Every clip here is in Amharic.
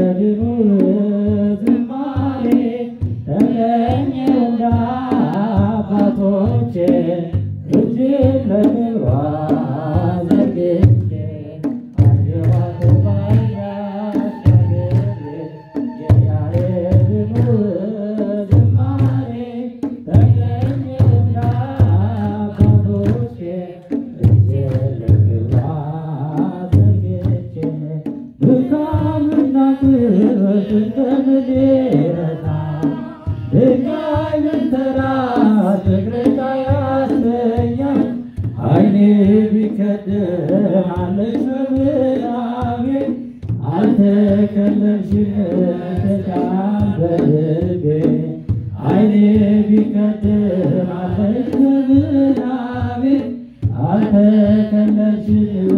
Thank you. ከተከለልሽነት በልቤ አይኔ ቢቀድም አፈሽ በምናቤ አልተከለልሽም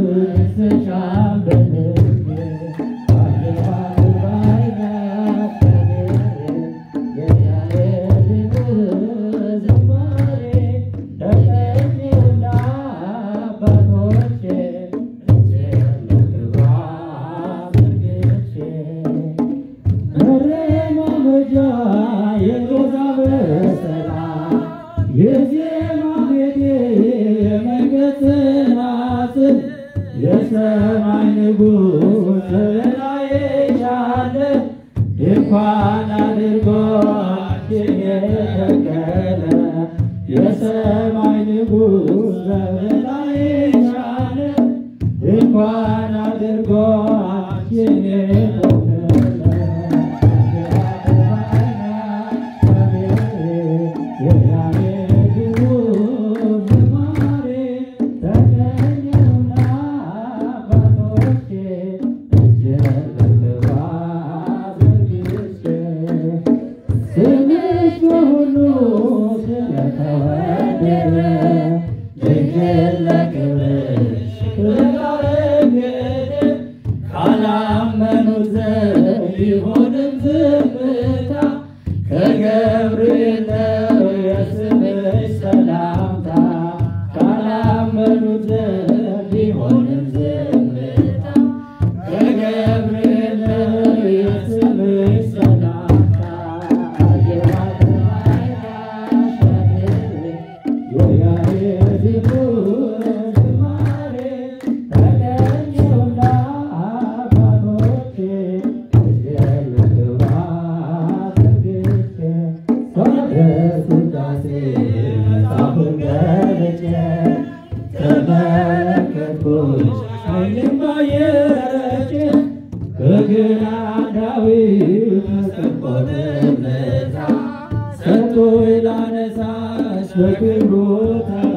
ንጉሥ ተለያየቻለ ድንኳን አድርጎ የተከለ የሰማይ ንጉሥ ተለያየቻለ ድንኳን አድርጎ የተከለ ሰላምታ። ካላመኑት ቢሆንም ዝምታ ተመለከትኩሽ ዓይኔም ባየረች በገናዳዊው መሰንቆ ሰጥቶ ላነሳሽ በክብሩ ተራ